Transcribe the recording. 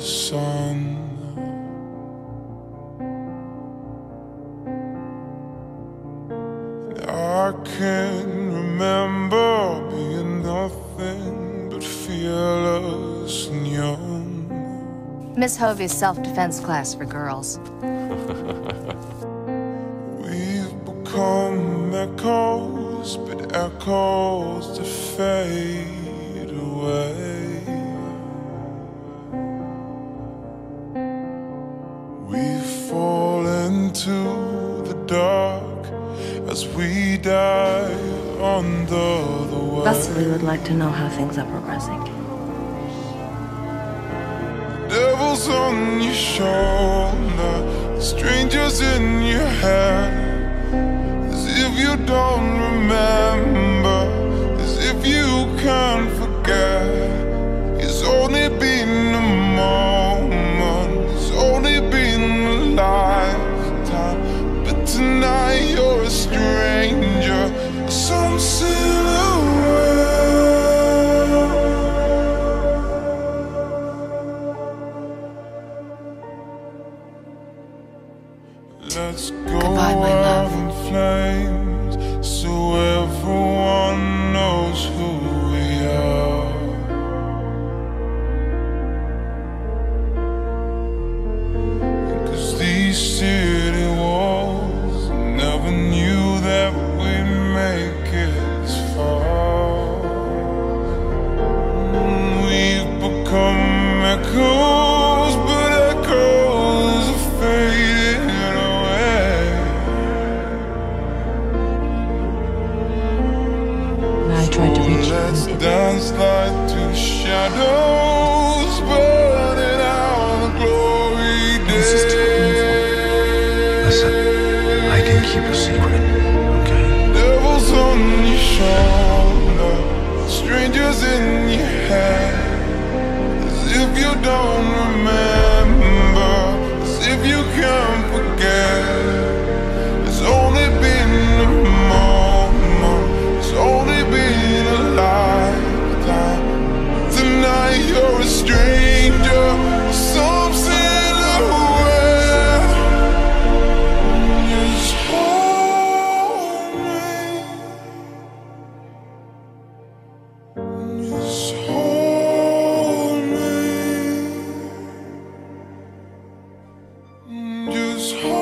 sun. And I can remember being nothing but fearless and young. Miss Hovey's self-defense class for girls. We've become echoes, but echoes to fade away. Into the dark as we die under the way. Vasily would like to know how things are progressing. Devils on your shoulder, strangers in your Let's go Goodbye, my love. Let's dance like two shadows, burning out the glory This is. Listen, I can keep a secret, okay? Devils on your shoulder, strangers in your head. Just